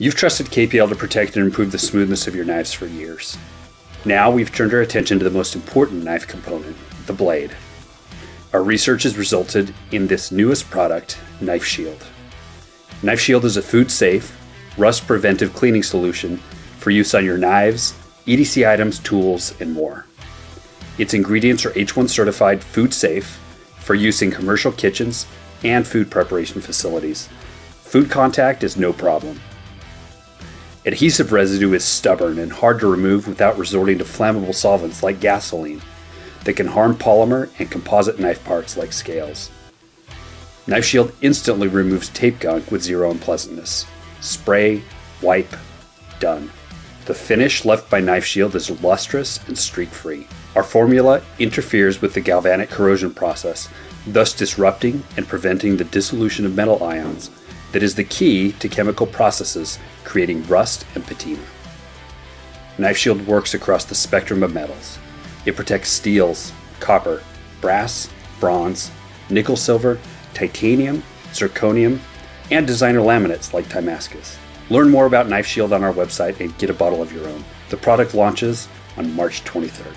You've trusted KPL to protect and improve the smoothness of your knives for years. Now we've turned our attention to the most important knife component, the blade. Our research has resulted in this newest product, Knife Shield. Knife Shield is a food safe, rust preventive cleaning solution for use on your knives, EDC items, tools, and more. Its ingredients are H1 certified food safe for use in commercial kitchens and food preparation facilities. Food contact is no problem. Adhesive residue is stubborn and hard to remove without resorting to flammable solvents like gasoline that can harm polymer and composite knife parts like scales. Knife Shield instantly removes tape gunk with zero unpleasantness. Spray, wipe, done. The finish left by Knife Shield is lustrous and streak free. Our formula interferes with the galvanic corrosion process, thus disrupting and preventing the dissolution of metal ions that is the key to chemical processes creating rust and patina. Knife Shield works across the spectrum of metals. It protects steels, copper, brass, bronze, nickel silver, titanium, zirconium, and designer laminates like Timascus. Learn more about Knife Shield on our website and get a bottle of your own. The product launches on March 23rd.